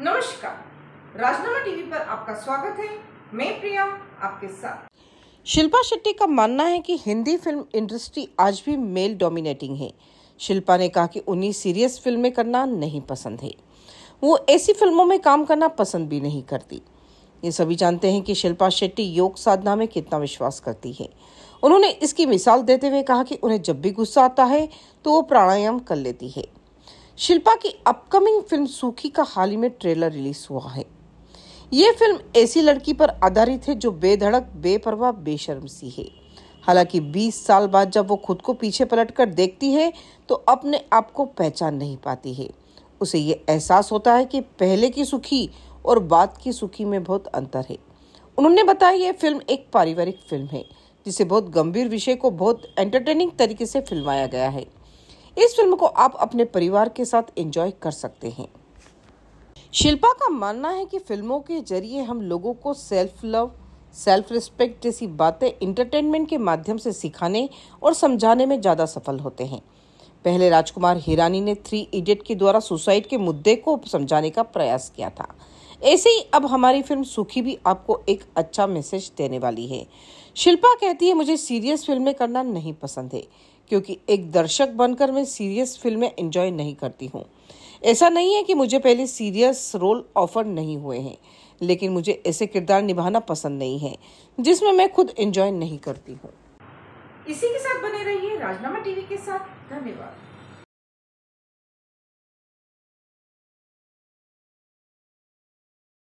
नमस्कार। राजनामा टीवी पर आपका स्वागत है। मैं प्रिया, आपके साथ। शिल्पा शेट्टी का मानना है कि हिंदी फ़िल्म इंडस्ट्री आज भी मेल डोमिनेटिंग है। शिल्पा ने कहा कि उन्हें सीरियस फ़िल्में करना नहीं पसंद है। वो ऐसी फ़िल्मों में काम करना पसंद भी नहीं करती। ये सभी जानते हैं कि शिल्पा शेट्टी योग साधना में कितना विश्वास करती है। उन्होंने इसकी मिसाल देते हुए कहा कि उन्हें जब भी गुस्सा आता है तो वो प्राणायाम कर लेती है। शिल्पा की अपकमिंग फ़िल्म सूखी का हाल ही में ट्रेलर रिलीज़ हुआ है। ये फ़िल्म ऐसी लड़की पर आधारित है जो बेधड़क, बेपरवाह, बेशर्म सी है। हालाँकि 20 साल बाद जब वो खुद को पीछे पलटकर देखती है तो अपने आप को पहचान नहीं पाती है। उसे ये एहसास होता है कि पहले की सुखी और बाद की सुखी में बहुत अंतर है। उन्होंने बताया ये फ़िल्म एक पारिवारिक फ़िल्म है, जिसे बहुत गंभीर विषय को बहुत एंटरटेनिंग तरीके से फिल्माया गया है। इस फ़िल्म को आप अपने परिवार के साथ एंजॉय कर सकते हैं। शिल्पा का मानना है कि फ़िल्मों के ज़रिए हम लोगों को सेल्फ लव सेल्फ रिस्पेक्ट जैसी बातें इंटरटेनमेंट के माध्यम से सिखाने और समझाने में ज़्यादा सफल होते हैं। पहले राजकुमार हिरानी ने थ्री इडियट के द्वारा सुसाइड के मुद्दे को समझाने का प्रयास किया था। ऐसे ही अब हमारी फ़िल्म सुखी भी आपको एक अच्छा मैसेज देने वाली है। शिल्पा कहती है, मुझे सीरियस फ़िल्में करना नहीं पसंद है। क्योंकि एक दर्शक बनकर मैं सीरियस फ़िल्में एंजॉय नहीं करती हूँ। ऐसा नहीं है कि मुझे पहले सीरियस रोल ऑफ़र नहीं हुए हैं, लेकिन मुझे ऐसे किरदार निभाना पसंद नहीं है, जिसमें मैं खुद एंजॉय नहीं करती हूँ। इसी के साथ बने रहिए राजनामा टीवी के साथ। धन्यवाद।